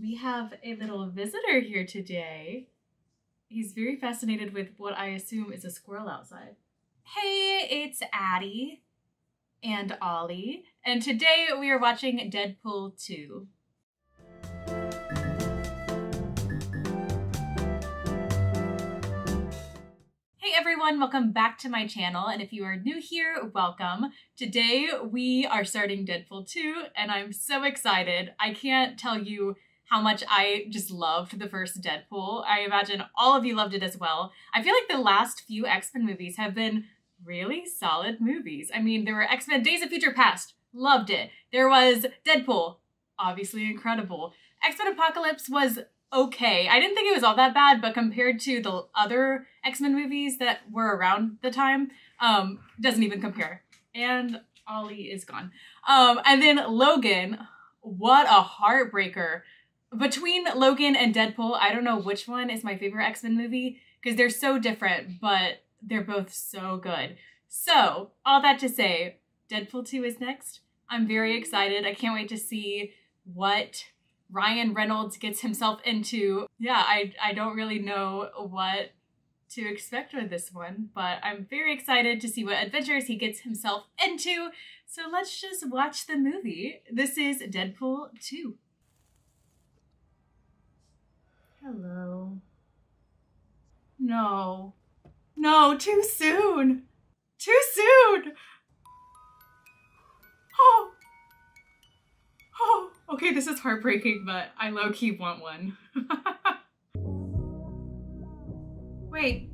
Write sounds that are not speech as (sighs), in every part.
We have a little visitor here today. He's very fascinated with what I assume is a squirrel outside. Hey, it's Addie and Ollie, and today we are watching Deadpool 2. Hey everyone, welcome back to my channel. And if you are new here, welcome. Today we are starting Deadpool 2, and I'm so excited. I can't tell you how much I just loved the first Deadpool. I imagine all of you loved it as well. I feel like the last few X-Men movies have been really solid movies. I mean, there were X-Men Days of Future Past, loved it. There was Deadpool, obviously incredible. X-Men Apocalypse was okay. I didn't think it was all that bad, but compared to the other X-Men movies that were around the time, um, doesn't even compare. And Ollie is gone. Um, and then Logan, what a heartbreaker. Between Logan and Deadpool, I don't know which one is my favorite X-Men movie because they're so different, but they're both so good. So, all that to say, Deadpool 2 is next. I'm very excited. I can't wait to see what Ryan Reynolds gets himself into. Yeah, I, I don't really know what to expect with this one, but I'm very excited to see what adventures he gets himself into. So let's just watch the movie. This is Deadpool 2. Hello. No. No, too soon. Too soon. Oh. Oh, okay, this is heartbreaking, but I low key want one. (laughs) Wait.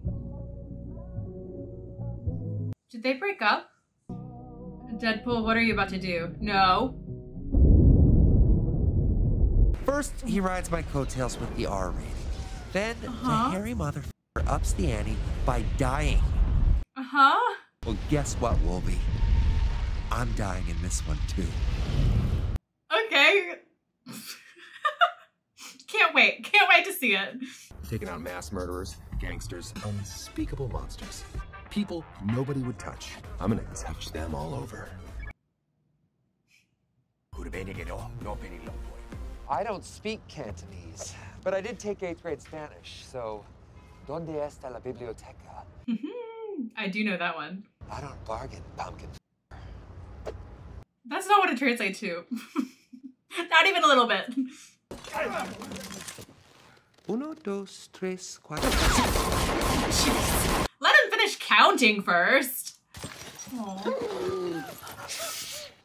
Did they break up? Deadpool, what are you about to do? No. First, he rides my coattails with the R rating. Then, Uh-huh. the hairy motherfucker ups the ante by dying. Uh huh. Well, guess what, Wolby? I'm dying in this one, too. Okay. (laughs) Can't wait. Can't wait to see it. taking out mass murderers, gangsters, unspeakable monsters. People nobody would touch. I'm gonna touch them all over. I don't speak Cantonese, but I did take eighth grade Spanish, so ¿Dónde está la biblioteca? Mm-hmm. I do know that one. I don't bargain, pumpkin. That's not what it translates to. (laughs) not even a little bit. Uno, dos, tres, cuatro. Jeez. (laughs) Let him finish counting first. Aw.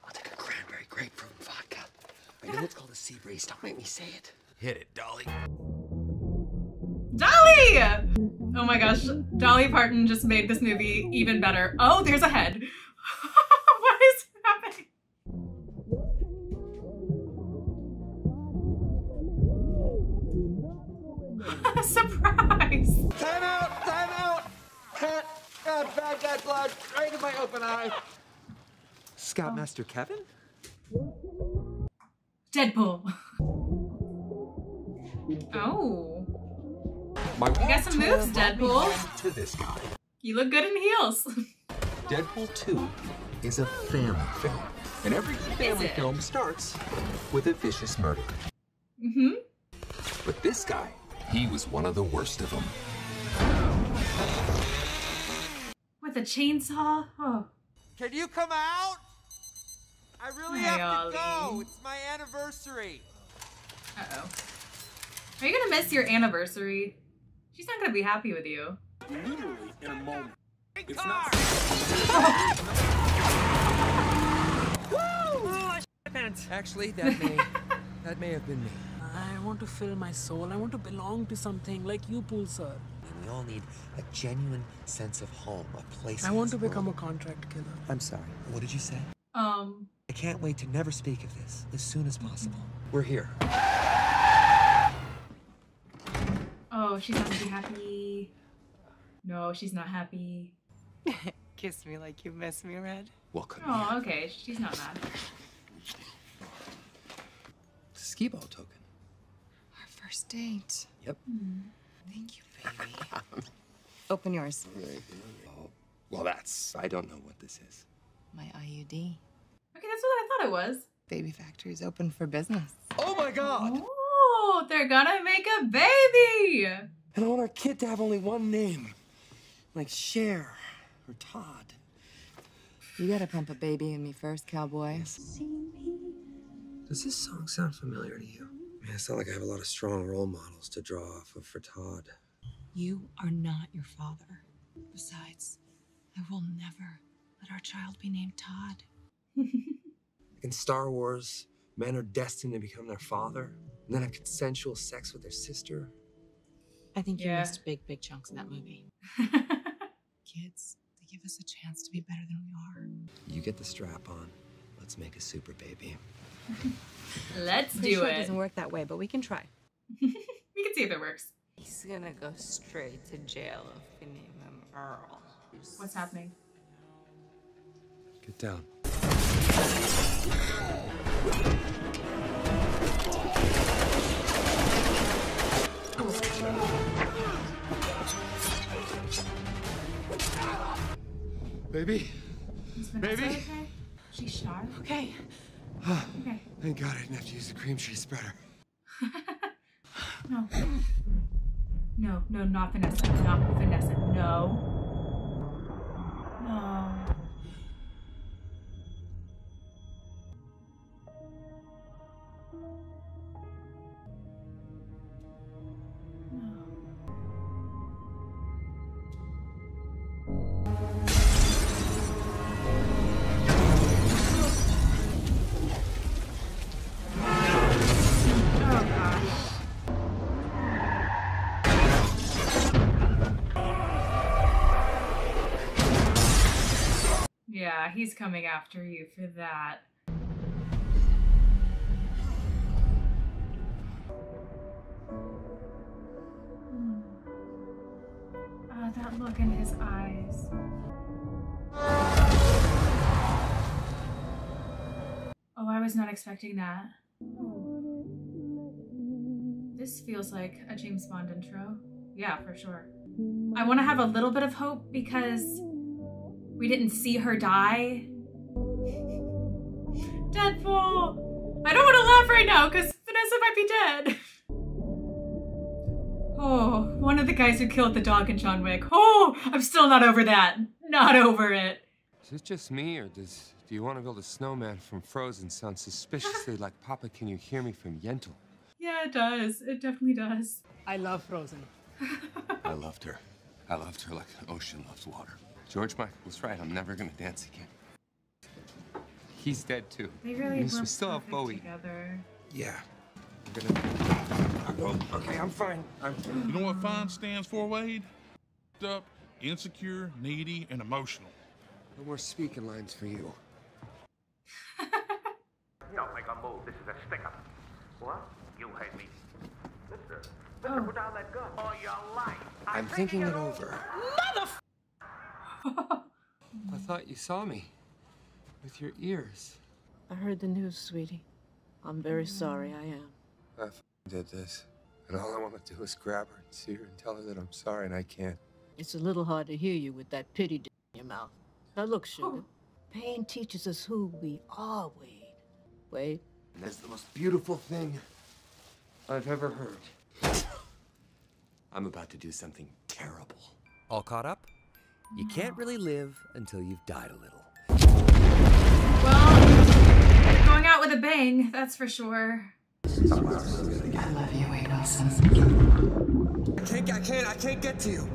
I'll take a cranberry grapefruit vodka. I know it's called a sea breeze. Don't make me say it. Hit it, Dolly. Dolly! Oh my gosh, Dolly Parton just made this movie even better. Oh, there's a head. (laughs) what is happening? (laughs) Surprise! Time out! Time out! God, bad guy blood right in my open eye. Scoutmaster Kevin? Deadpool. Oh, My you got some moves, Deadpool. to this guy. You look good in heels. Deadpool 2 is a family film. And every family film starts with a vicious murder. Mm-hmm. But this guy, he was one of the worst of them. With a chainsaw. Oh. Can you come out? I really Hey, have to go. It's my anniversary. Uh-oh. Are you gonna miss your anniversary? She's not gonna be happy with you. Actually, that may (laughs) that may have been me. I want to fill my soul. I want to belong to something like you, Pool Sir. We all need a genuine sense of home, a place. I want to this become a contract killer. I'm sorry. What did you say? Um, I can't wait to never speak of this as soon as possible. We're here. oh, she's not gonna be happy. No, she's not happy. (laughs) Kiss me like you miss me, Red. Welcome. Oh, okay, she's not mad. Ski ball token. Our first date. Yep. Hmm. Thank you, baby. (laughs) Open yours. Oh, well, that's. I don't know what this is. My IUD. Okay, that's what I thought it was. Baby Factory's open for business. Oh my god! Oh, they're gonna make a baby. And I want our kid to have only one name. Like Cher or Todd. You gotta pump a baby in me first, cowboy. Does this song sound familiar to you? Man, it's not like I have a lot of strong role models to draw off of for Todd. You are not your father. Besides, I will never let our child be named Todd. (laughs) In Star Wars, men are destined to become their father and then have consensual sex with their sister. I think you missed big, big chunks in that movie. (laughs) Kids, they give us a chance to be better than we are. You get the strap on. Let's make a super baby. (laughs) Let's Pretty do sure it. it doesn't work that way, but we can try. (laughs) we can see if it works. He's gonna go straight to jail if we name him Earl. What's happening? Get down. Baby? Baby? okay? She's sharp. Okay. (sighs) Okay. Thank God I didn't have to use the cream cheese spreader. (laughs) No. No, no, not Vanessa. Not Vanessa. No. Coming after you for that. Ah, that look in his eyes. Oh, I was not expecting that. Oh. This feels like a James Bond intro. Yeah, for sure. I want to have a little bit of hope because we didn't see her die. Deadpool! I don't want to laugh right now because Vanessa might be dead. Oh, one of the guys who killed the dog in John Wick. Oh, I'm still not over that. Not over it. Is it just me, or does do you want to build a snowman from Frozen sound suspiciously (laughs) like Papa Can You Hear Me from Yentl? Yeah, it does. It definitely does. I love Frozen. (laughs) I loved her. I loved her like an ocean loves water. George Michael was right. I'm never gonna dance again. He's dead too. They really we still have perfect Bowie. together. Yeah. I'm gonna. Oh, okay, I'm fine. I'm. You know what FINE stands for, Wade? Up, insecure, needy, and emotional. No more speaking lines for you. (laughs) you Don't make a move. This is a stick up. What? You hate me. Mister, Oh. mister, put down that gun. All your life. I'm thinking it over. (laughs) I thought you saw me. With your ears. I heard the news, sweetie. I'm very sorry, I am. I f- did this, and all I want to do is grab her and see her and tell her that I'm sorry, and I can't. It's a little hard to hear you with that pity d- in your mouth. Now look, sugar. Oh. Pain teaches us who we are, Wade. Wade, And that's the most beautiful thing I've ever heard. (coughs) I'm about to do something terrible. All caught up? You can't really live until you've died a little. Well, going out with a bang, that's for sure. I love you, Wade Wilson. I can't. I can't. I can't get to you.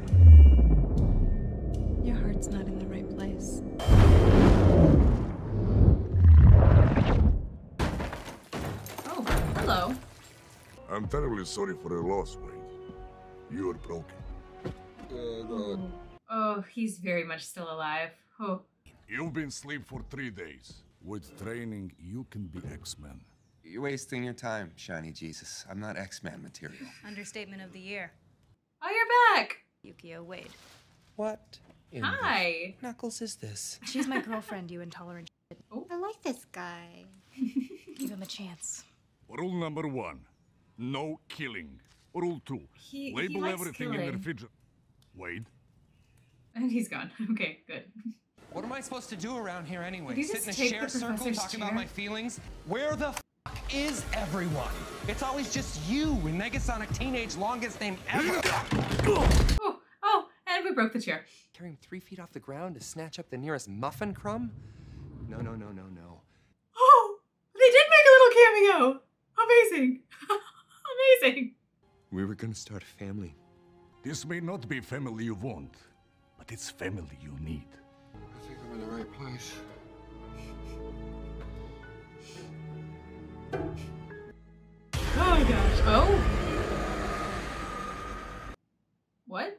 Your heart's not in the right place. Oh, hello. I'm terribly sorry for your loss, Wade. You're broken. Oh, he's very much still alive. Oh, You've been asleep for three days. With training, you can be X-Men. You're wasting your time, shiny Jesus. I'm not X-Man material. Understatement of the year. oh, you're back. Yukio Wade. What? in Hi. the Knuckles is this? She's my girlfriend, you intolerant shit. (laughs) Oh. I like this guy. (laughs) Give him a chance. Rule number one, no killing. Rule two, He- he label likes everything in the killing. refrigerator. Wade, And (laughs) he's gone. (laughs) Okay, good. What am I supposed to do around here anyway? Did you Sit in a just share circle professor's talking about my feelings? Where the f is everyone? It's always just you in Negasonic Teenage longest name ever. (laughs) Oh, oh, and we broke the chair. Carry him three feet off the ground to snatch up the nearest muffin crumb? No, no, no, no, no. Oh, they did make a little cameo. Amazing. Amazing. We were gonna start a family. This may not be family you want, but it's family you need. I think I'm in the right place. Oh my gosh. Oh. What?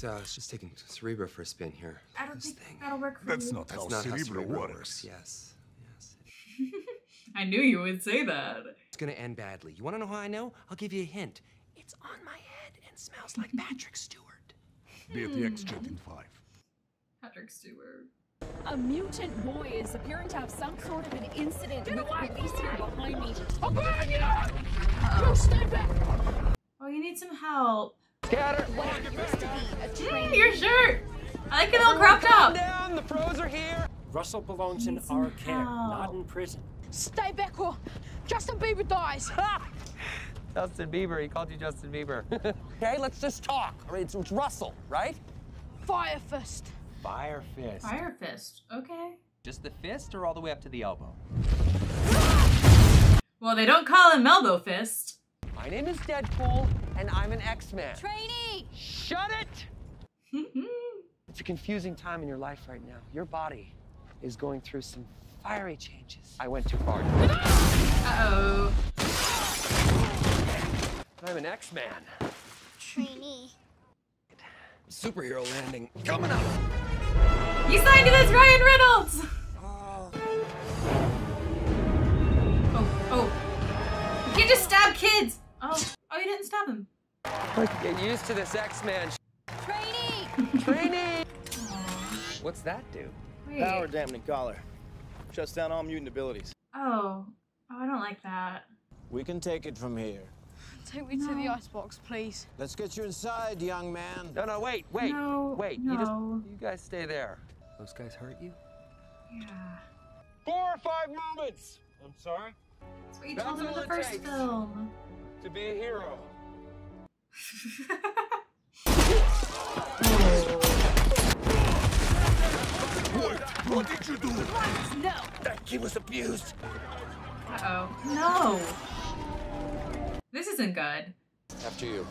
Just uh was just taking Cerebro for a spin here. I don't think that'll work for That's you. not That's how not how Cerebro Cerebro works. works. Yes. (laughs) I knew you would say that. It's gonna end badly. You wanna know how I know? I'll give you a hint. It's on my head and smells like (laughs) Patrick Stewart. Be at the X jet in five. Patrick Stewart. A mutant boy is appearing to have some sort of an incident with police here behind me. I'm bringing it up! You stay back! Oh, you need some help. Scatter! What used to be a Mm, your shirt. I like it all cropped up. down, the pros are here. Russell belongs in Need some our care, not in prison. Stay back or Justin Bieber dies. (laughs) Justin Bieber, he called you Justin Bieber. (laughs) okay, let's just talk. All right, it's, it's Russell, right? Fire fist. Fire fist. Fire fist. Okay. Just the fist or all the way up to the elbow? Well, they don't call him Elbow Fist. My name is Deadpool, and I'm an X-Man. Trainee. Shut it! (laughs) It's a confusing time in your life right now. Your body is going through some fiery changes. I went too far. Uh-oh. I'm an X-Man. Trainee. Superhero landing coming up. You signed it as Ryan Reynolds. Oh, oh. oh. You can't just stab kids. Oh, oh, you didn't stab him. Get used to this X-Man. Trainee. Trainee. What's that do? Wait. Power dampening collar. Shuts down all mutant abilities. Oh. Oh, I don't like that. We can take it from here. Take me to the icebox, please. Let's get you inside, young man. No, no, wait, wait, No, wait. You just, you guys stay there. Those guys hurt you? Yeah. Four or five moments. I'm sorry. That's what you That's told him in the first takes. film. To be a hero. What did you do? No. That kid was abused. Uh-oh. No. This isn't good. After you.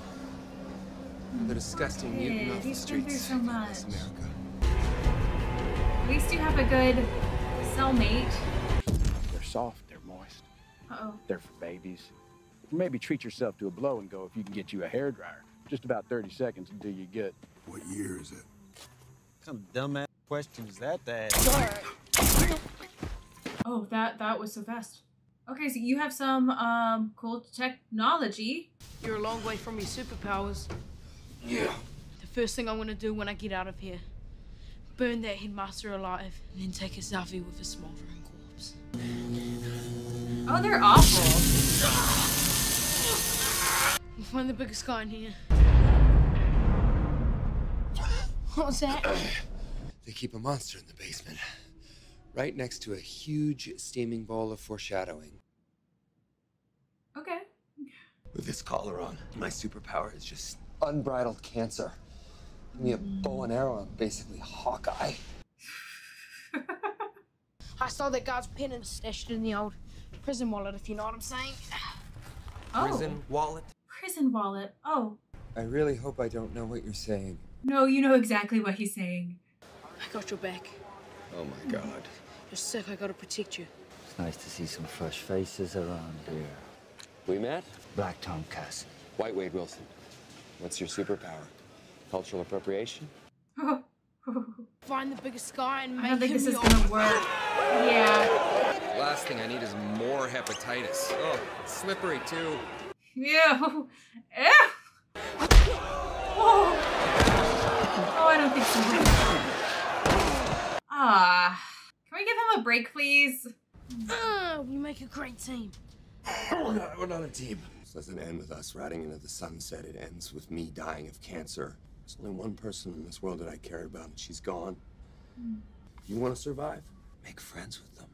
The disgusting mutant Kid, off the he's been through streets. so much. It's America. At least you have a good cellmate. They're soft, they're moist, Uh-oh. they're for babies. Maybe treat yourself to a blow and go if you can get you a hairdryer. Just about 30 seconds until you get. What year is it? What kind of dumbass question is that to ask? Oh, that that was so fast. Okay, so you have some um cool technology. You're a long way from your superpowers. Yeah. The first thing I'm gonna do when I get out of here, burn that headmaster alive, and then take a selfie with a smoldering corpse. Oh, they're awful. We'll find the biggest guy in here. What was that? (clears throat) They keep a monster in the basement. Right next to a huge steaming bowl of foreshadowing. Okay. With this collar on, my superpower is just unbridled cancer. Give me a bow and arrow, I'm basically Hawkeye. (laughs) I saw that guy's pen and stashed it in the old prison wallet, if you know what I'm saying. Oh. Prison wallet. Prison wallet. Oh. I really hope I don't know what you're saying. No, you know exactly what he's saying. I got your back. Oh my god. You're sick, I gotta protect you. It's nice to see some fresh faces around here. We met? Black Tom Cassidy. White Wade Wilson. What's your superpower? Cultural appropriation? Oh. Find the biggest guy and make I don't think him this is gonna work. Yeah. Last thing I need is more hepatitis. Oh, it's slippery too. Ew. Ew. (laughs) Oh. Oh, I don't think so. Ah. Can we give him a break, please? Ah, we make a great team. We're not, we're not a team. This doesn't end with us riding into the sunset. It ends with me dying of cancer. There's only one person in this world that I care about, and she's gone. You want to survive? Make friends with them.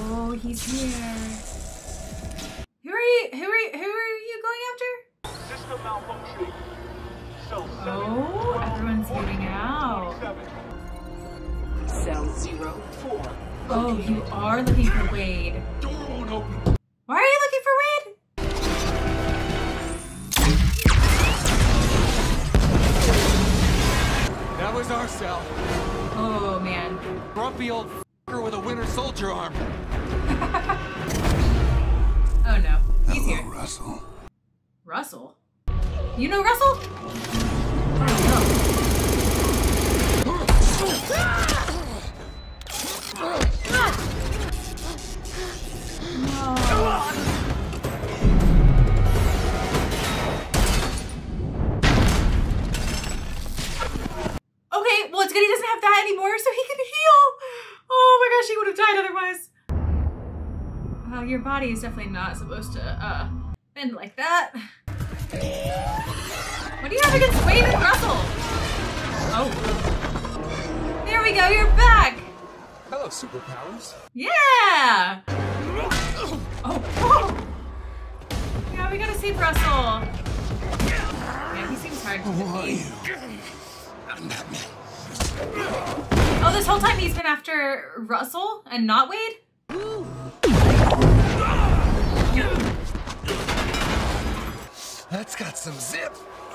Oh, he's here. Who are you? Who are you? Who are you going after? System malfunction. Cell Oh, everyone's getting out. Cell zero four. Oh, you are looking for Wade. Door won't open. Why are you looking for Wade? That was our cell. Oh man. Grumpy old f***er with a Winter Soldier arm. (laughs) Oh no. He's here. Russell. Russell? You know Russell? Okay, well it's good he doesn't have that anymore, so he can heal. Oh my gosh, he would have died otherwise. Well, your body is definitely not supposed to uh bend like that. What do you have against Wade and Russell? Oh. There we go, you're back! Hello, superpowers. Yeah! Oh, oh. Yeah, we gotta save Russell. Yeah, he seems hard to defeat. Oh, this whole time he's been after Russell and not Wade? That's got some zip.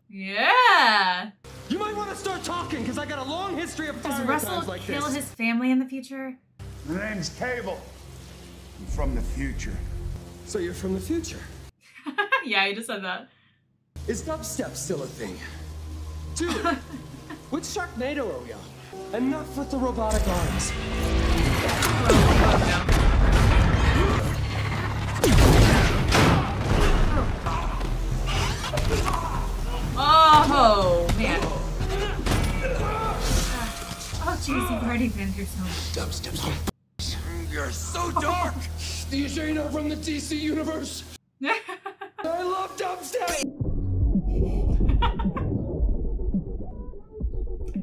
Yeah! You might want to start talking, because I got a long history of Does fire Russell times like kill this. his family in the future? My name's Cable. I'm from the future. So you're from the future? (laughs) yeah, he just said that. Is dubstep still a thing? Dude, (laughs) which Sharknado are we on? Enough with the robotic arms. Oh, man. Ah. Oh, jeez, you've already been through so much. Dubstep's You're so dark. Do you sure you're from the DC universe? (laughs) I love dubstep.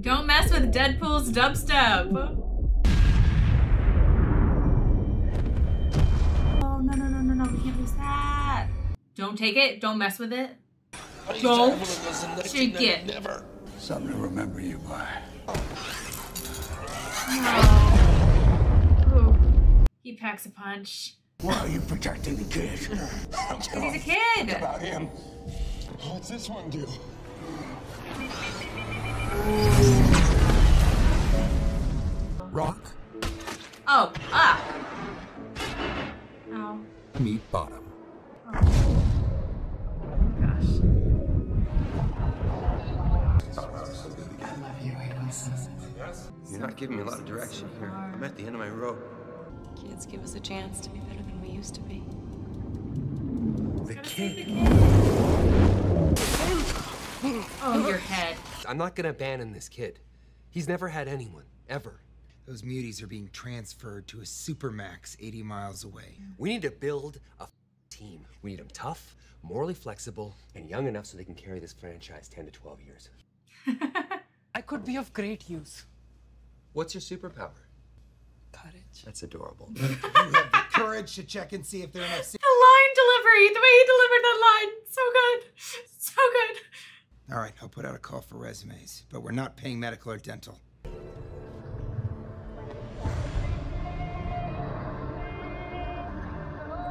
Don't mess with Deadpool's dubstep. Oh, no, no, no, no, no. We can't lose that. Don't take it. Don't mess with it. Don't take it. Never. Something to remember you by. Ooh. He packs a punch. Why are you protecting the kid? (laughs) He's a kid. What About him. What's this one do? Rock, Oh, ah. Ow. meet bottom. You're not giving me a lot of direction here. I'm at the end of my rope. Kids give us a chance to be better than we used to be. The kid. (gasps) Oh, your head. I'm not gonna abandon this kid. He's never had anyone, ever. Those muties are being transferred to a supermax 80 miles away. We need to build a team. We need them tough, morally flexible, and young enough so they can carry this franchise 10 to 12 years. (laughs) I could be of great use. What's your superpower? Courage. That's adorable. (laughs) you have the courage to check and see if there are enough. The line delivery, the way he delivered that line. So good. So good. All right, I'll put out a call for resumes, but we're not paying medical or dental.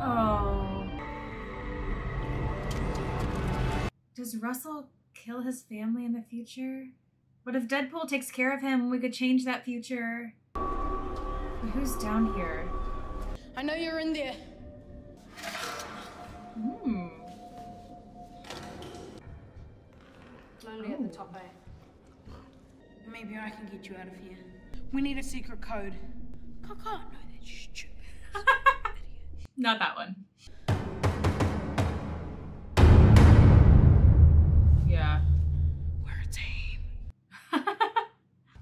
Oh. Does Russell kill his family in the future? What if Deadpool takes care of him? We could change that future. But who's down here? I know you're in there. Hmm. Lonely at the top, eh? Maybe I can get you out of here. We need a secret code. I can't know that stupid. (laughs) Not that one.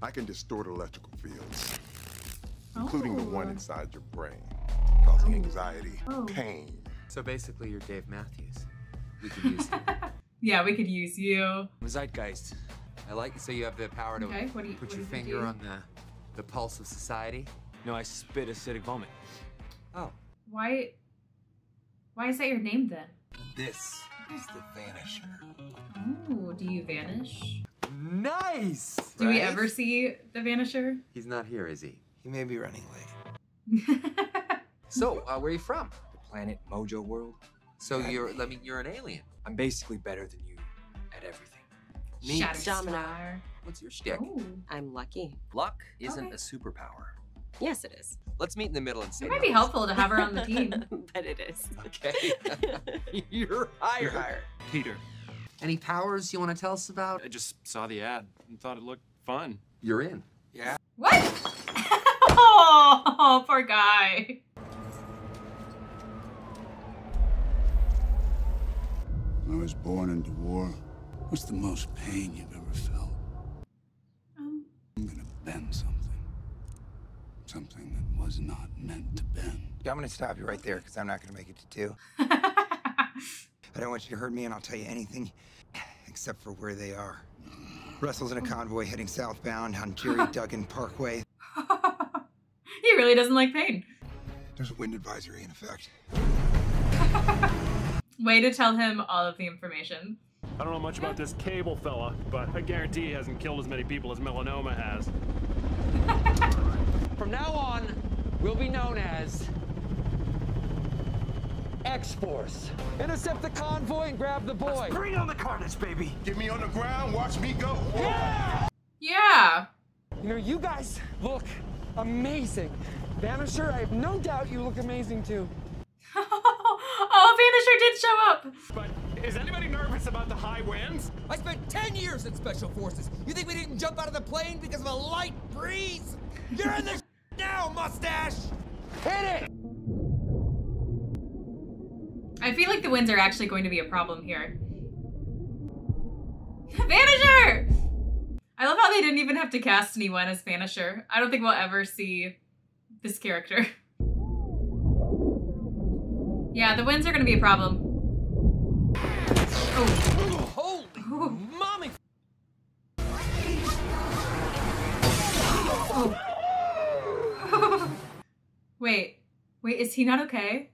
I can distort electrical fields, including the one oh. inside your brain, causing oh. anxiety, Oh. pain. So basically, you're Dave Matthews. We could use (laughs) Yeah, we could use you. Zeitgeist. I like so you have the power to Okay, what do you- put what your does finger do? on the the pulse of society. No, I spit acidic vomit. Oh, Why? Why is that your name then? This is the Vanisher. Oh, do you vanish? Nice. Do we ever see the Vanisher? He's not here, is he? He may be running late. (laughs) So, uh, where are you from? The planet Mojo World. So you're, I mean, you're an alien. I'm basically better than you at everything. Neat. Shatterstar. What's your shtick? Oh. I'm lucky. Luck isn't Okay. a superpower. Yes, it is. Let's meet in the middle and say It might be helpful to have her on the (laughs) team. but it is. Okay. (laughs) you're higher. Peter. Any powers you want to tell us about? I just saw the ad and thought it looked fun. You're in. Yeah. What? (laughs) oh, poor guy. I was born into war. What's the most pain you've ever felt? Um. I'm gonna bend something. Something that was not meant to bend. Yeah, I'm gonna stop you right there because I'm not gonna make it to two. (laughs) I don't want you to hurt me, and I'll tell you anything except for where they are. Russell's in a convoy heading southbound on Gerry (laughs) Duggan Parkway. (laughs) He really doesn't like pain. There's a wind advisory in effect. (laughs) Way to tell him all of the information. I don't know much about this cable fella, but I guarantee he hasn't killed as many people as melanoma has. From now on, we'll be known as X-Force. Intercept the convoy and grab the boy. Bring on the carnage, baby. Get me on the ground, watch me go. Yeah. You know, you guys look amazing. Vanisher, I have no doubt you look amazing too. (laughs) oh, Vanisher did show up. But is anybody nervous about the high winds? I spent 10 years in Special Forces. You think we didn't jump out of the plane because of a light breeze? You're in the (laughs) now, mustache! Hit it! I feel like the winds are actually going to be a problem here. Vanisher! I love how they didn't even have to cast anyone as Vanisher. I don't think we'll ever see this character. Yeah, the winds are gonna be a problem. Oh. Holy mommy! Oh. (laughs) Wait. Wait, is he not okay?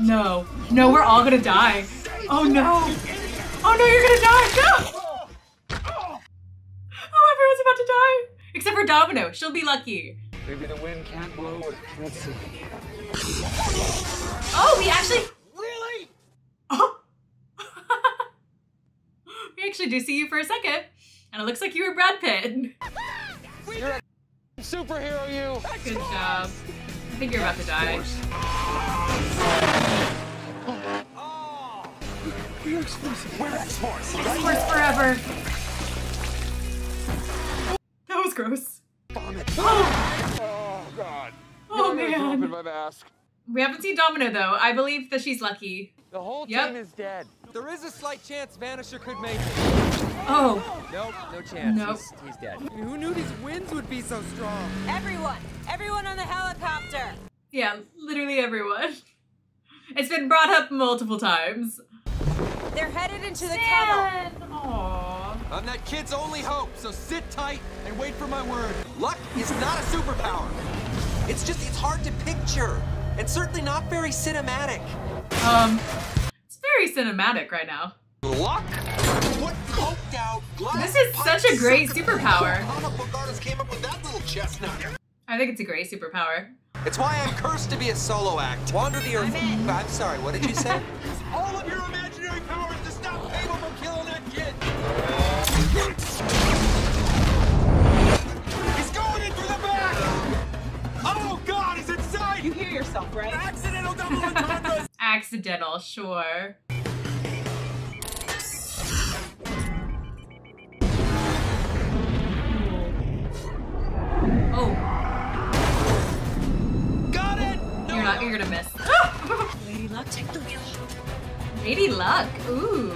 No. No, we're all gonna die. Oh no. Oh no, you're gonna die. No! Oh, everyone's about to die. Except for Domino. She'll be lucky. Maybe the wind can't blow it can't see. Oh, we actually. Really? Oh. (laughs) we actually do see you for a second. And it looks like you were Brad Pitt. (laughs) You're a superhero, you. Good job. I think you're about to die. We're X-Force. We're X-Force. X-Force forever. That was gross. Vomit. Oh, oh God. Oh, You're gonna man. drop in my mask. We haven't seen Domino though. I believe that she's lucky. The whole Yep. team is dead. There is a slight chance Vanisher could make it. Oh. Nope, no chance. Nope. He's, he's dead. Who knew these winds would be so strong? Everyone! Everyone on the helicopter! Yeah, literally everyone. It's been brought up multiple times. They're headed into the tunnel! Aww. I'm that kid's only hope, so sit tight and wait for my word. Luck is not a superpower. It's just, it's hard to picture, and certainly not very cinematic. Um, it's very cinematic right now. Luck? What coked out glass This is such a great superpower. comic book artist came up with that little chestnut. I think it's a great superpower. It's why I'm cursed to be a solo act. Wander the earth. I'm, sorry, what did you say? (laughs) All of your He's going in through the back. Oh God, he's inside. You hear yourself, right? Accidental double entendres. (laughs) Accidental, sure. Oh. Got it. You're not. You're gonna miss. (laughs) Lady Luck, take the wheel. Lady Luck. Ooh.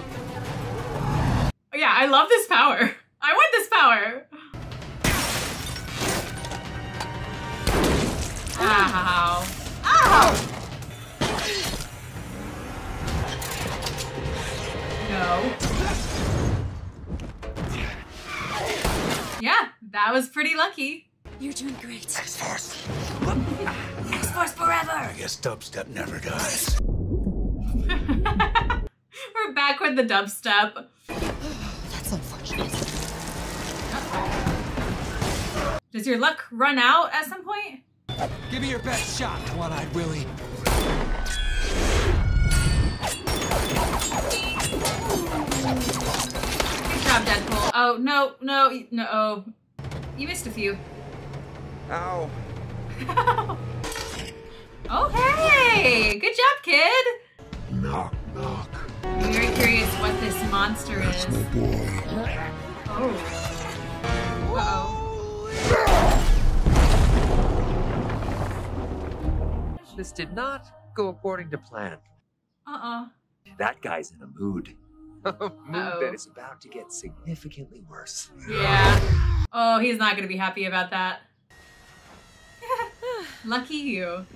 Yeah, I love this power. I I want this power. Ow. Ow! No. Yeah, that was pretty lucky. You're doing great. X-Force. X-Force forever. I guess dubstep never dies. (laughs) We're back with the dubstep. Does your luck run out at some point? Give me your best shot, One-Eyed Willie. Good job, Deadpool. Oh, no, no, no. Oh. You missed a few. Ow. (laughs) Oh, hey! Good job, kid! Knock, knock. I'm very curious what this monster is. My Boy. Oh. Uh-oh. This did not go according to plan. Uh-uh. That guy's in a mood. (laughs) A mood Uh-oh. that is about to get significantly worse. Yeah. Oh, he's not gonna be happy about that. (laughs) Lucky you.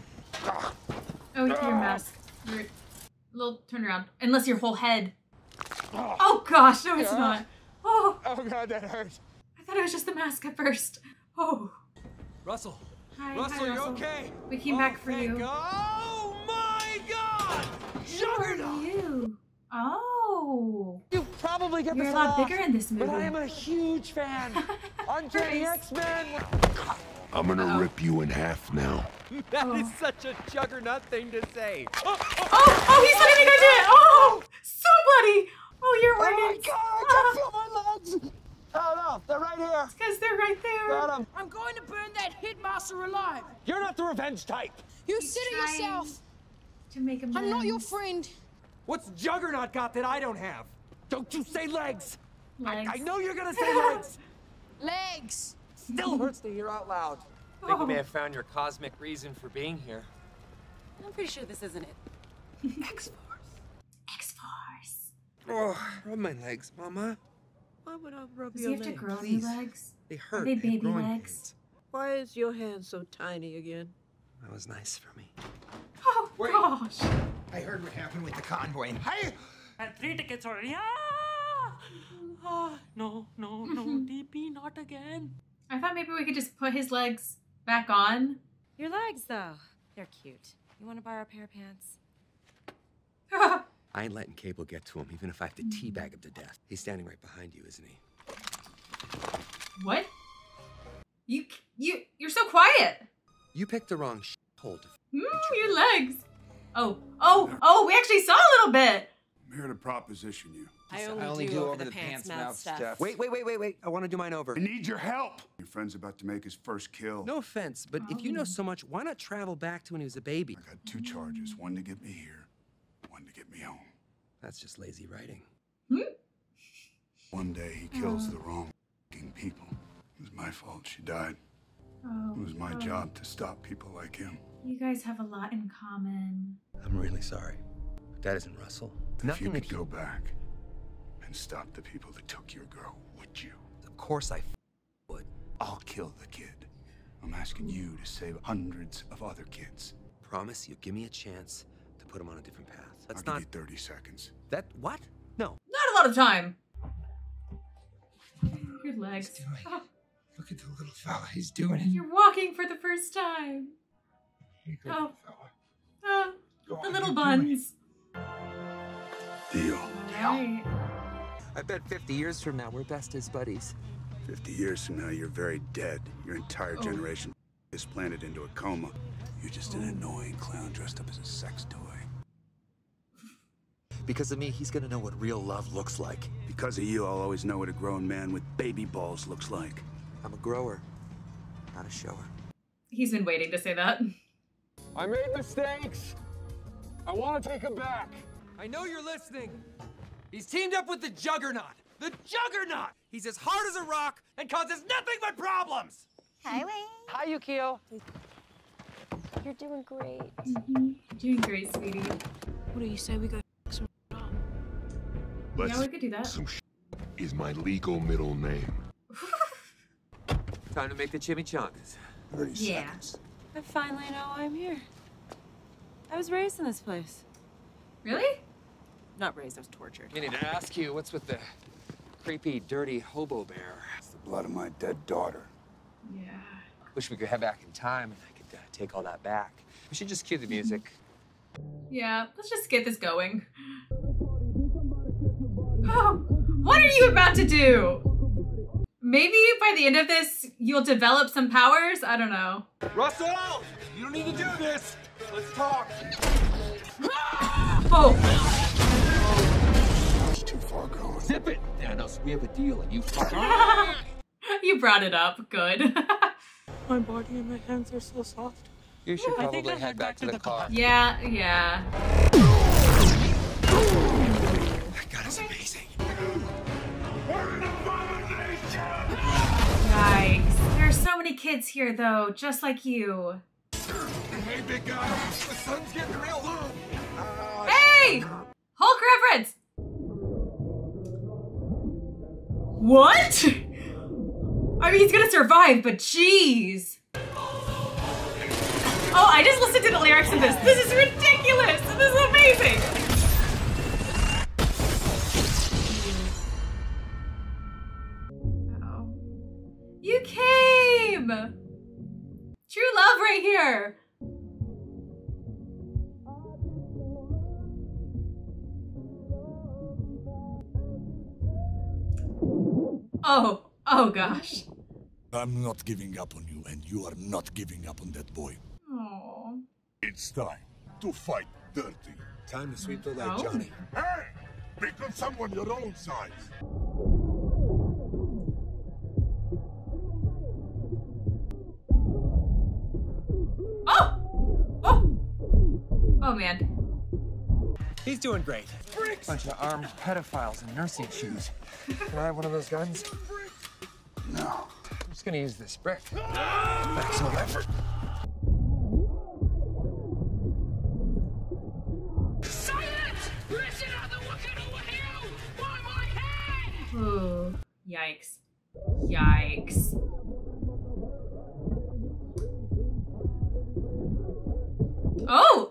Oh, your mask. Your little turn around. Unless your whole head. Oh gosh, no it's not. Oh. Oh god, that hurt. I thought it was just the mask at first. Oh. Russell. Hi, Russell, hi, you Russell. okay? We came back for oh, you. Oh my god! Who are you? Oh. You probably get You're this a lot off, bigger in this movie. But I am a huge fan. Andre the X-Men. I'm gonna rip you in half now. (laughs) That is oh. such a juggernaut thing to say. Oh, Oh, oh, he's letting me go do it. Oh, so bloody. Oh, your organs. I can feel my legs. Oh no, they're right here. Because they're right there. Got 'em. I'm going to burn that headmaster alive. You're not the revenge type. You He's said it trying yourself. To make him. Your friend. What's Juggernaut got that I don't have? Don't you say legs. Legs. I know you're gonna (laughs) say legs. Legs. Still hurts to hear out loud. I think we may oh. have found your cosmic reason for being here. I'm pretty sure this isn't it. (laughs) X-Force. X-Force. Oh, rub my legs, Mama. Why would I rub Does he your have to grow Please. new legs? They Are hurt. they I baby legs? pains. Why is your hand so tiny again? That was nice for me. Oh gosh. I heard what happened with the convoy. Hey! And three tickets already. Ah! Ah, no, no, no, DP, not again. I thought maybe we could just put his legs back on. Your legs, though. They're cute. You want to borrow a pair of pants? I ain't letting Cable get to him, even if I have to teabag him to death. He's standing right behind you, isn't he? What? You you you're so quiet. You picked the wrong sh- hole to Mm, your legs. Oh oh oh! We actually saw a little bit. I'm here to proposition you. I only, do, over, the, pants, mouth stuff. Wait, wait, wait, wait, wait. I want to do mine over. I need your help. Your friend's about to make his first kill. No offense, but if you know so much, why not travel back to when he was a baby? I got two charges. One to get me here, one to get me home. That's just lazy writing. One day he kills the wrong people. It was my fault she died. Oh, It was my oh. job to stop people like him. You guys have a lot in common. I'm really sorry. But that isn't Russell. If you Nothing could that go back and stop the people that took your girl, would you? Of course I would. I'll kill the kid. I'm asking you to save hundreds of other kids. Promise you'll give me a chance to put him on a different path. That's I'll not give you 30 seconds. that. What? No. Not a lot of time. Your legs. (laughs) Oh, Look at the little fella. He's doing it. you're walking for the first time. Here you go, Oh. fella. Oh, Go the on, little buns. Deal. Right. I bet 50 years from now we're best as buddies. 50 years from now, you're very dead. Your entire Oh. generation is planted into a coma. You're just an oh. annoying clown dressed up as a sex toy. Because of me, he's gonna know what real love looks like. Because of you, I'll always know what a grown man with baby balls looks like. I'm a grower, not a shower. He's been waiting to say that. I made mistakes. I want to take them back. I know you're listening. He's teamed up with the Juggernaut. The Juggernaut! He's as hard as a rock and causes nothing but problems! Highway. Hi, Yukio. You're doing great. Mm-hmm. Doing great, sweetie. What do you say we go some up? yeah, we could do that. Some sh- is my legal middle name. Time to make the chimichangas. 30 Yeah. seconds. I finally know why I'm here. I was raised in this place. Really? Not raised, I was tortured. I need to ask you, what's with the creepy, dirty hobo bear? It's the blood of my dead daughter. Yeah. Wish we could head back in time and I could uh, take all that back. We should just cue the music. (laughs) Yeah, let's just get this going. Oh, (gasps) what are you about to do? Maybe by the end of this, you'll develop some powers? I don't know. Russell! You don't need to do this! Let's talk! Ah! Oh, It's too far gone. Zip it, Thanos. We have a deal, and you (laughs) you brought it up. Good. (laughs) My body and my hands are so soft. You should probably I'll head back to the car. yeah, yeah. Many kids here, though, just like you. Hey, big guy! The sun's getting real low! Uh, hey! Hulk reference! What? I mean, he's gonna survive, but jeez. Oh, I just listened to the lyrics of this. This is ridiculous. This is amazing. Love right here. Oh, oh gosh. I'm not giving up on you, and you are not giving up on that boy. Oh. It's time to fight dirty. Time to sweep the leg, Oh. Johnny. Hey! Pick on someone your own size. Oh man. He's doing great. Bricks. Bunch of armed pedophiles in nursing shoes. (laughs) Can I have one of those guns? No. I'm just gonna use this brick. Maximum effort. Ooh. Yikes. Yikes.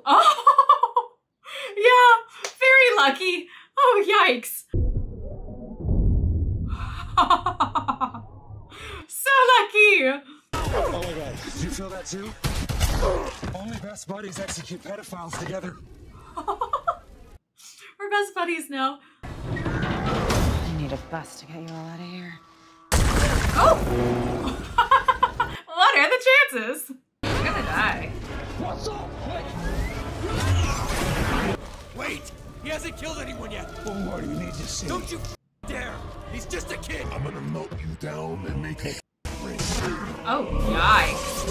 Oh! (laughs) Yeah! Very lucky. Oh, yikes. (laughs) so lucky! Oh my god, did you feel that too? Only best buddies execute pedophiles together. (laughs) We're best buddies now. I need a bus to get you all out of here. Oh! what are the chances? I'm gonna die. What's up? He hasn't killed anyone yet! Well, what do you need to see? Don't you dare! He's just a kid! I'm gonna melt you down and make a ring. Oh, yikes.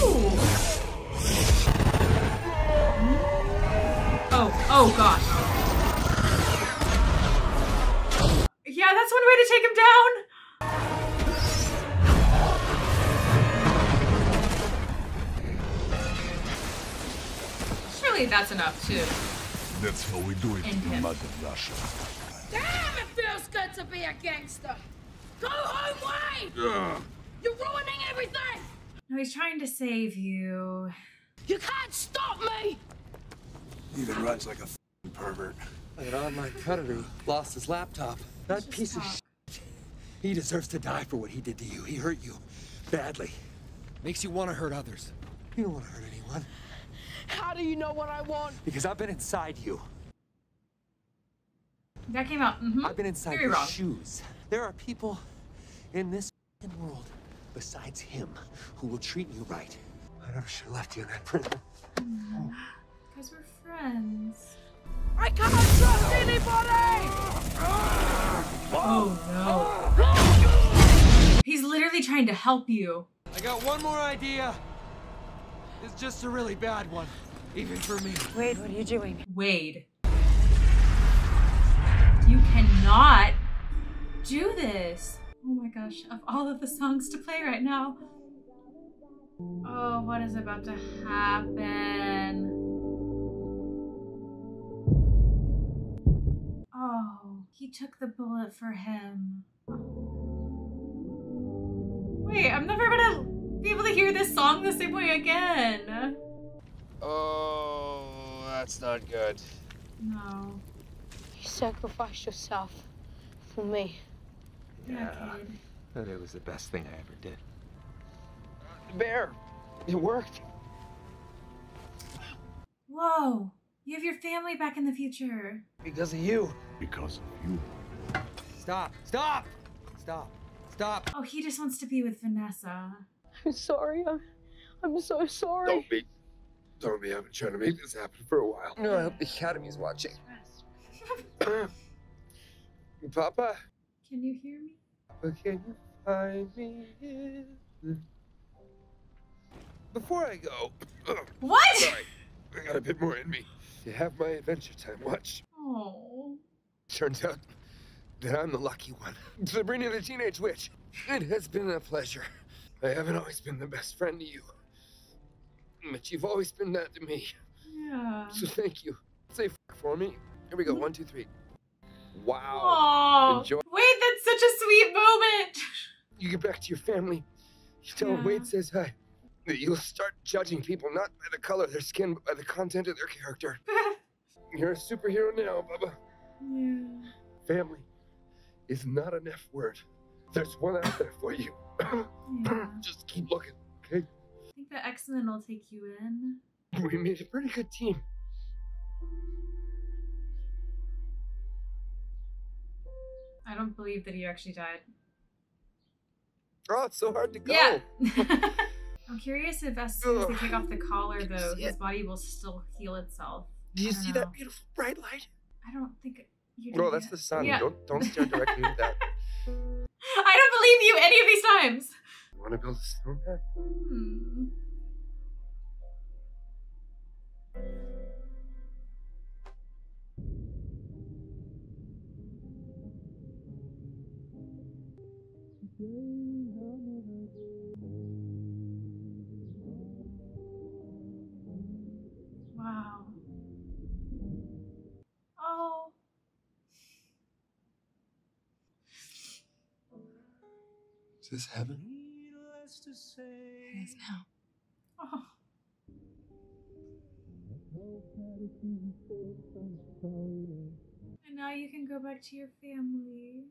Ooh. Oh, oh gosh. Yeah, that's one way to take him down. Surely that's enough too. That's how we do it And in him. Mother Russia. Damn, it feels good to be a gangster. Go home, Wayne! You're ruining everything! No, he's trying to save you. You can't stop me! He even runs like a f***ing pervert. An online predator who lost his laptop. That piece of shit. He deserves to die for what he did to you. He hurt you badly. Makes you want to hurt others. You don't want to hurt anyone How do you know what I want? because I've been inside you. That came out. mhm. I've been inside Very your wrong. shoes. There are people in this world besides him who will treat you right. I never should have left you in that prison. Because we're friends. I can't trust anybody! Oh no. He's literally trying to help you. I got one more idea. It's just a really bad one, even for me. Wade, what are you doing? Wade. You cannot do this. Oh my gosh, of all of the songs to play right now. Oh, what is about to happen? Oh, he took the bullet for him. Wait, I'm never gonna be able to hear this song the same way again. Oh, that's not good. No. You sacrificed yourself for me. Yeah, kid. But it was the best thing I ever did. Bear, it worked. Whoa. You have your family back in the future. Because of you. Because of you. Stop! Stop! Stop! Stop! Oh, he just wants to be with Vanessa. I'm sorry. I'm, I'm so sorry. Don't be. Don't be. I've been trying to make this happen for a while. No, I hope the Academy's watching. (coughs) Papa, Can you hear me? But can you find me? before I go, (coughs) What? Sorry, I got a bit more in me. You have my Adventure Time watch. Oh. Turns out that I'm the lucky one. Sabrina the Teenage Witch. It has been a pleasure. I haven't always been the best friend to you. But you've always been that to me. Yeah. So thank you. Say f- for me. Here we go. One, two, three. Wow. Enjoy. Wait, that's such a sweet moment. You get back to your family. You tell them Yeah. Wade says hi. That you'll start judging people not by the color of their skin, but by the content of their character. (laughs) You're a superhero now, Bubba. Yeah. Family is not an F word. There's one out there for you. Yeah. Just keep looking, okay? I think the X-Men will take you in. (laughs) We made a pretty good team. I don't believe that he actually died. Oh, it's so hard to go. Yeah. (laughs) (laughs) I'm curious if as soon as they take off the collar, though, his body will still heal itself. Do you see know. that beautiful bright light? I don't think you No, that's the sun. Yeah. Don't don't stare directly at that. I don't believe you any of these times. You want to build a snowman? Hmm. Wow. Is this heaven? It is now. Oh. And now you can go back to your family.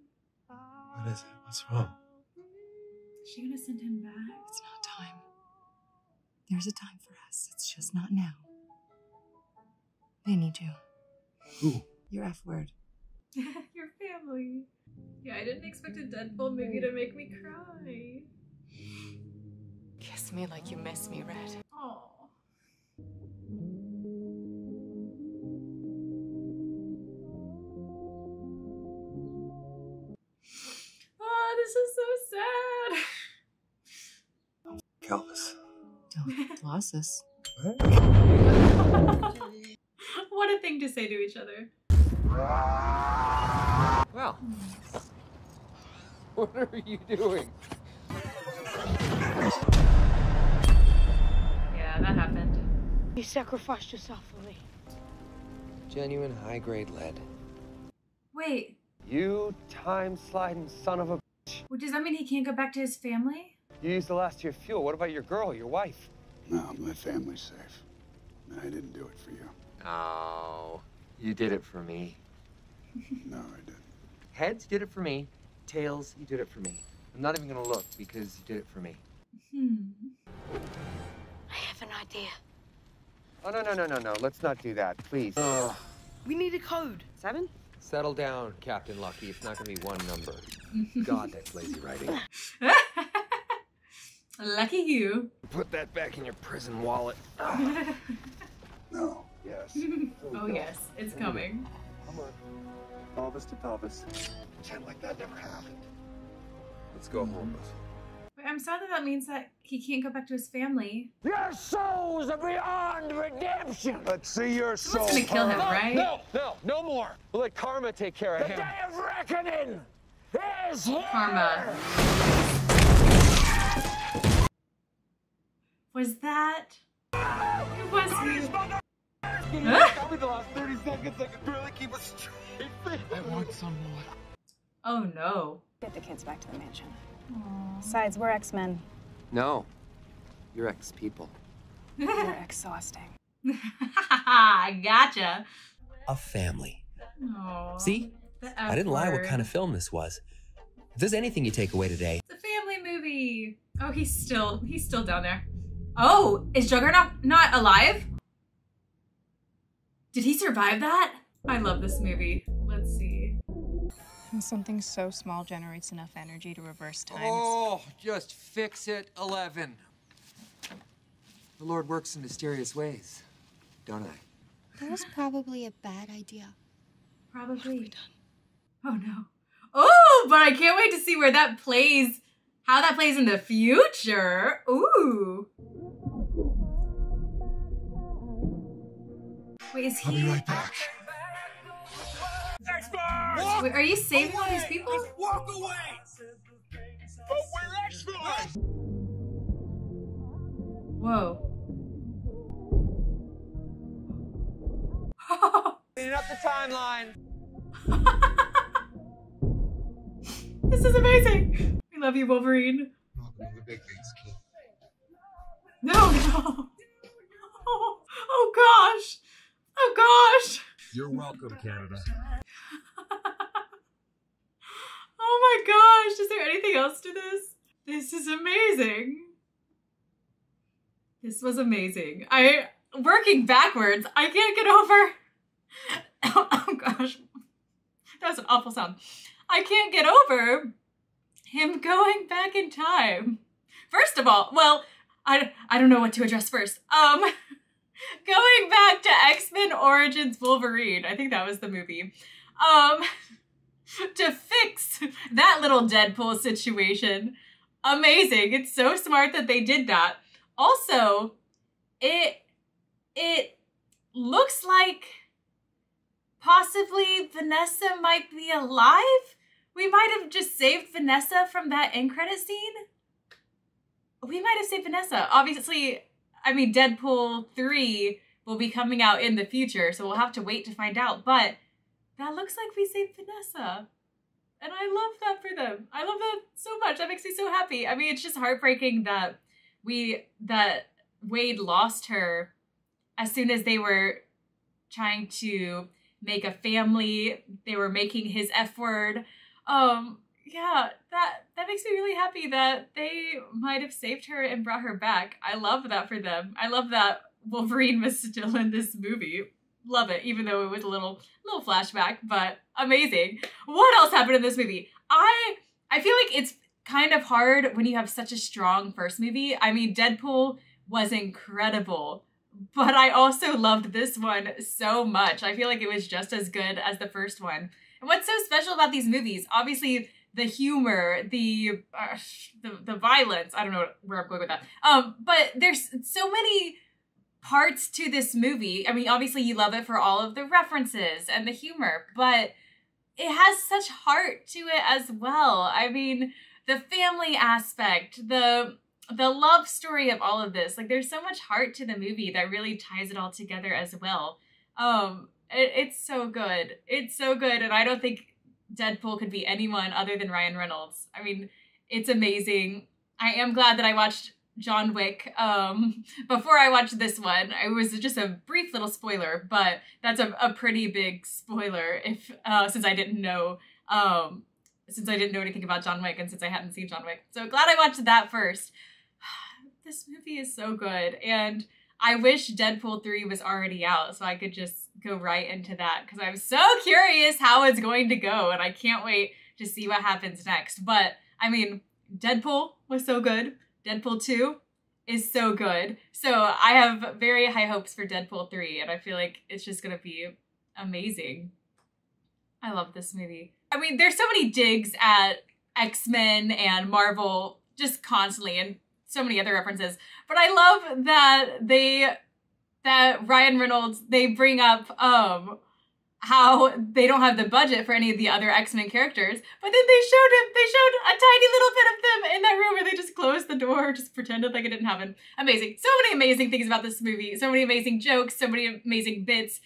What is it? What's wrong? Is she gonna send him back? It's not time. There's a time for us. It's just not now. They need you. Who? Your F word. (laughs) your family. Yeah, I didn't expect a Deadpool movie to make me cry. Kiss me like you miss me, Red. Oh. Oh, this is so sad. Elvis. Don't lost us. what a thing to say to each other. Well, (laughs) what are you doing? Yeah, that happened. You sacrificed yourself for me. Genuine high grade lead. Wait, You time sliding son of a. bitch. well, does that mean he can't go back to his family? You used the last of your fuel. What about your girl, your wife? No, my family's safe. And I didn't do it for you. Oh, you did it for me. No, I didn't. Heads, you did it for me. Tails, you did it for me. I'm not even gonna look because you did it for me. Hmm. I have an idea. Oh, no, no, no, no, no. Let's not do that, please. We need a code. Seven? Settle down, Captain Lucky. It's not gonna be one number. God, that's lazy writing. (laughs) Lucky you. Put that back in your prison wallet. No. Yes. (laughs) oh yes, it's coming. Come on. Pelvis to pelvis. Pretend like that never happened. Let's go home. Wait, I'm sad that that means that he can't go back to his family. Your souls are beyond redemption. Let's see your Someone's gonna kill him, right? No, no, no more. We'll let karma take care of The him. day of reckoning is here. Karma. Was that? It was he. Tell me the last 30 seconds I could barely keep a straight face. I want some more. Oh no. Get the kids back to the mansion. Besides, we're X-Men. No. You're ex people. You're (laughs) exhausting. (laughs) gotcha. A family. Aw, See? the I didn't lie what kind of film this was. If there's anything you take away today, It's a family movie. Oh, he's still he's still down there. Oh, is Juggernaut not alive? Did he survive that? I love this movie. Let's see. And something so small generates enough energy to reverse time. Oh, just fix it, Eleven. The Lord works in mysterious ways, don't I? That was probably a bad idea. Probably. Oh no. Oh, but I can't wait to see where that plays, how that plays in the future. Ooh. Wait, is he? I'll be right back. Wait, are you saving all these people? Walk away! But we're X-Men! Whoa. (laughs) Cleaning up the timeline. (laughs) This is amazing. We love you, Wolverine. No, no. Oh, (laughs) oh gosh. Oh gosh. You're welcome, Canada. (laughs) Oh my gosh. Is there anything else to this? This is amazing. This was amazing. I working backwards. I can't get over. (laughs) Oh, gosh. That was an awful sound. I can't get over him going back in time. First of all, well, I, I don't know what to address first. Um, (laughs) going back to X-Men Origins Wolverine. I think that was the movie. Um, (laughs) to fix that little Deadpool situation. Amazing. It's so smart that they did that. Also, it it looks like possibly Vanessa might be alive. We might have just saved Vanessa from that end credit scene. We might have saved Vanessa. Obviously, I mean, Deadpool 3 will be coming out in the future, so we'll have to wait to find out. But that looks like we saved Vanessa. And I love that for them. I love that so much. That makes me so happy. I mean, it's just heartbreaking that we, that Wade lost her as soon as they were trying to make a family. They were making his F word. Um, yeah, that that makes me really happy that they might have saved her and brought her back. I love that for them. I love that Wolverine (laughs) was still in this movie. Love it, even though it was a little little flashback, but amazing. What else happened in this movie? I I feel like it's kind of hard when you have such a strong first movie. I mean, Deadpool was incredible, but I also loved this one so much. I feel like it was just as good as the first one. And what's so special about these movies? Obviously, the humor, the uh, the the violence. I don't know where I'm going with that. Um, but there's so many parts to this movie. I mean, obviously you love it for all of the references and the humor, but it has such heart to it as well. I mean, the family aspect, the the love story of all of this. Like there's so much heart to the movie that really ties it all together as well. Um it, it's so good. It's so good and I don't think Deadpool could be anyone other than Ryan Reynolds. I mean, it's amazing. I am glad that I watched John Wick um, (laughs) before I watched this one. It was just a brief little spoiler, but that's a, a pretty big spoiler if uh, since I didn't know um, since I didn't know anything about John Wick and since I hadn't seen John Wick. So glad I watched that first. (sighs) this movie is so good and I wish Deadpool 3 was already out so I could just go right into that because I'm so curious how it's going to go and I can't wait to see what happens next. But I mean, Deadpool was so good. Deadpool 2 is so good. So I have very high hopes for Deadpool 3 and I feel like it's just going to be amazing. I love this movie. I mean, there's so many digs at X-Men and Marvel just constantly and so many other references. But I love that they that Ryan Reynolds they bring up um how they don't have the budget for any of the other X-Men characters, but then they showed him they showed a tiny little bit of them in that room where they just closed the door, just pretended like it didn't happen. Amazing. So many amazing things about this movie. So many amazing jokes, so many amazing bits.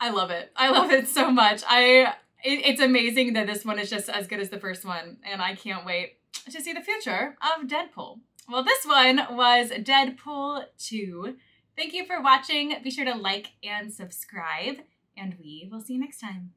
I love it. I love it so much. I it, it's amazing that this one is just as good as the first one, and I can't wait to see the future of Deadpool. Well, this one was Deadpool 2. Thank you for watching. Be sure to like and subscribe, and we will see you next time.